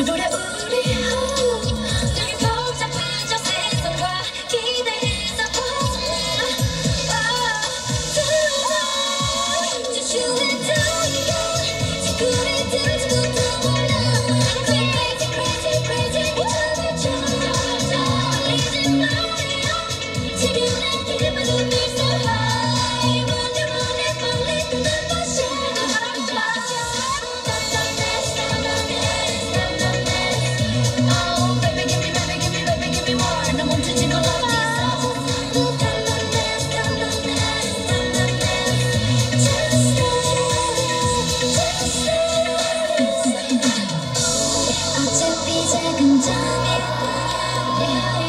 잊어버려 작은 점일 뿐이야